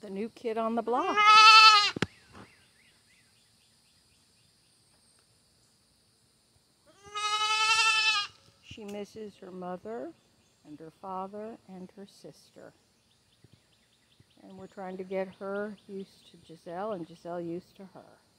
the new kid on the block. She misses her mother and her father and her sister. And we're trying to get her used to Giselle and Giselle used to her.